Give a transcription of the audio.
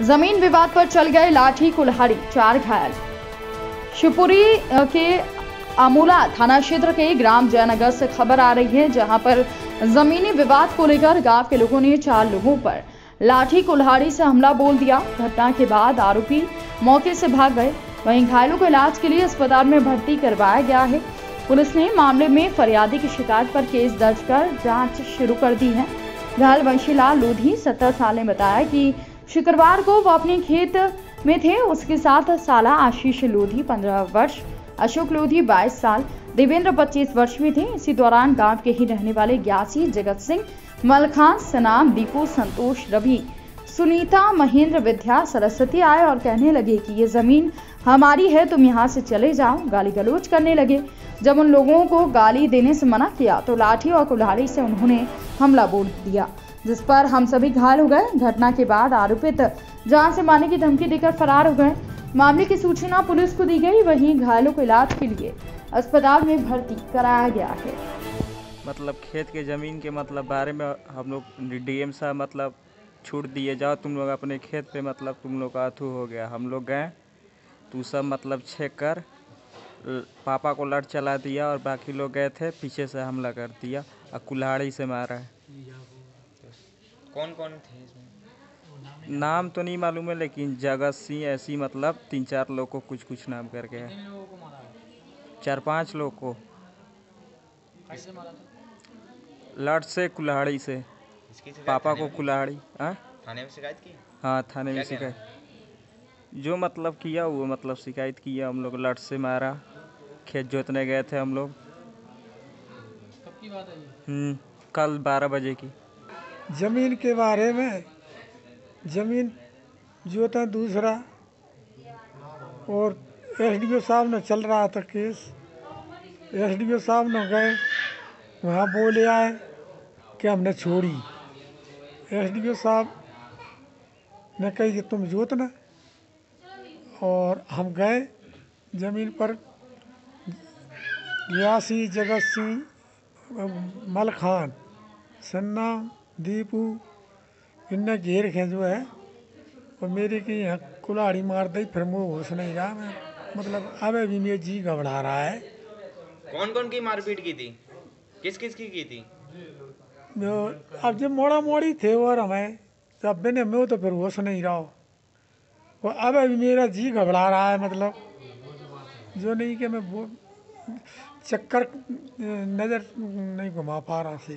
ज़मीन विवाद पर चल गए लाठी कुल्हाड़ी, चार घायल। शिवपुरी के आमूला थाना क्षेत्र के ग्राम जयनगर से खबर आ रही है, जहाँ पर जमीनी विवाद को लेकर गाँव के लोगों ने चार लोगों पर लाठी कुल्हाड़ी से हमला बोल दिया। घटना के बाद आरोपी मौके से भाग गए। वहीं घायलों को इलाज के लिए अस्पताल में भर्ती करवाया गया है। पुलिस ने मामले में फरियादी की शिकायत पर केस दर्ज कर जाँच शुरू कर दी है। घायल वंशीलाल लोधी, सत्तर साल, ने बताया कि शुक्रवार को वो अपने खेत में थे। उसके साथ साला आशीष लोधी, पंद्रह वर्ष, अशोक लोधी 22 साल, देवेंद्र 25 वर्ष में थे। इसी दौरान गाँव के ही रहने वाले ग्यासी जगत सिंह, मलखान, सनाम, दीपू, संतोष, रवि, सुनीता, महेंद्र, विद्या, सरस्वती आए और कहने लगे कि ये ज़मीन हमारी है, तुम यहाँ से चले जाओ। गाली गलोच करने लगे। जब उन लोगों को गाली देने से मना किया तो लाठी और कुल्हाड़ी से उन्होंने हमला बोल दिया। जिस पर हम सभी घायल हो गए। घटना के बाद आरोपित जान से मारने की धमकी देकर फरार हो गए। मामले की सूचना पुलिस को दी गई। वहीं घायलों को इलाज के लिए अस्पताल में भर्ती कराया गया है। मतलब खेत के ज़मीन के मतलब बारे में हम लोग डीएम साहब मतलब छूट दिए। जाओ, तुम लोग अपने खेत पे मतलब तुम लोग का अथू हो गया। हम लोग गए तो सब मतलब छेक कर। पापा को लड़ चला दिया और बाकी लोग गए थे, पीछे से हमला कर दिया और कुल्हाड़ी से मारा। है कौन कौन थे इसमें? नाम तो नहीं मालूम है लेकिन जगत सिंह ऐसी मतलब तीन चार लोग को कुछ कुछ नाम करके है। चार पाँच लोग को। लट से कुल्हाड़ी से। पापा को कुल्हाड़ी हाँ? थाने में शिकायत की? हाँ थाने में शिकायत। जो मतलब किया वो मतलब शिकायत किया। हम लोग लट से मारा। खेत जोतने गए थे हम लोग। हम्म कल बारह बजे की। ज़मीन के बारे में, ज़मीन जोता दूसरा, और एस एसडीओ साहब ने चल रहा था केस एस एसडीओ साहब ने गए, वहाँ बोले आए कि हमने छोड़ी। एस एसडीओ साहब ने कही कि तुम जोतना और हम गए ज़मीन पर यासी जगत सिंह मल खान सन्ना दीपू इनने घेर है और मेरे की यहाँ कुल्हाड़ी मार दी फिर मुँह होश नहीं रहा मैं। मतलब अब अभी मेरा जी घबरा रहा है। कौन कौन की मारपीट की थी? किस किस की की थी? जो अब जब मोड़ा मोड़ी थे और हमें जब मैंने मैं तो फिर होश नहीं रहा। वो अब अभी मेरा जी घबरा रहा है मतलब। जो नहीं कि मैं वो चक्कर नज़र नहीं घुमा पा रहा सही